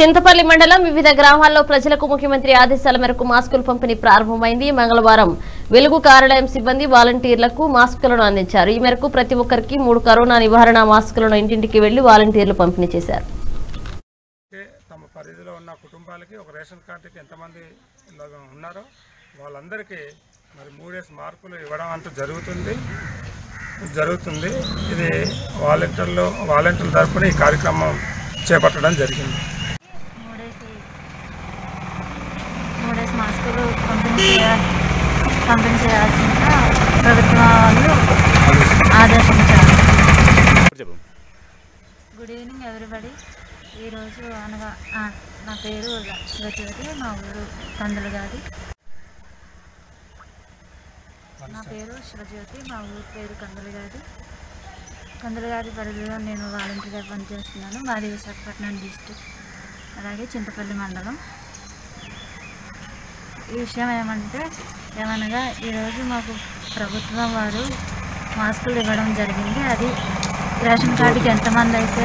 చింతపల్లి మండలం వివిధ గ్రామాల్లో ప్రజలకు ముఖ్యమంత్రి ఆదేశాల మేరకు మాస్కులు పంపిణీ ప్రారంభమైంది. మంగళవారం వెలుగు కార్యాలయం సిబ్బంది వాలంటీర్లకు మాస్కులను అందించారు. ఈ మేరకు ప్రతి ఒక్కరికి మూడు కరోనా నివారణ మాస్కులను ఇంటింటికి వెళ్ళి వాలంటీర్లు పంపిణీ చేశారు. తమ పరిధిలో ఉన్న కుటుంబాలకి ఒక రేషన్ కార్డుకి ఎంతమంది ఉన్నారో వాళ్ళందరికీ మరి మూడేసి మార్కులు ఇవ్వడం అంటూ జరుగుతుంది. జరుగుతుంది. ఇది వాలంటీర్లు వాలంటీర్ల తరఫున ఈ కార్యక్రమం చేపట్టడం జరిగింది మూడేసి మాస్కులు పంపిణీ పంపిణీ చేయాల్సిందిగా ప్రభుత్వం వాళ్ళు ఆదేశించారు. గుడ్ ఈవినింగ్ ఎవ్రీబడి ఈరోజు అనగా నా పేరు శివజ్యోతి మా ఊరు కందులుగాది. నా పేరు శివజ్యోతి మా ఊరు పేరు కందులుగాది. కందులుగాది పరిధిలో నేను వాలంటీర్గా పనిచేస్తున్నాను. మాది విశాఖపట్నం డిస్టిక్ అలాగే చింతపల్లి మండలం. ఈ విషయం ఏమంటే ఏమనగా ఈరోజు మాకు ప్రభుత్వం వారు మాస్కులు ఇవ్వడం జరిగింది. అది రేషన్ కార్డుకి ఎంతమంది అయితే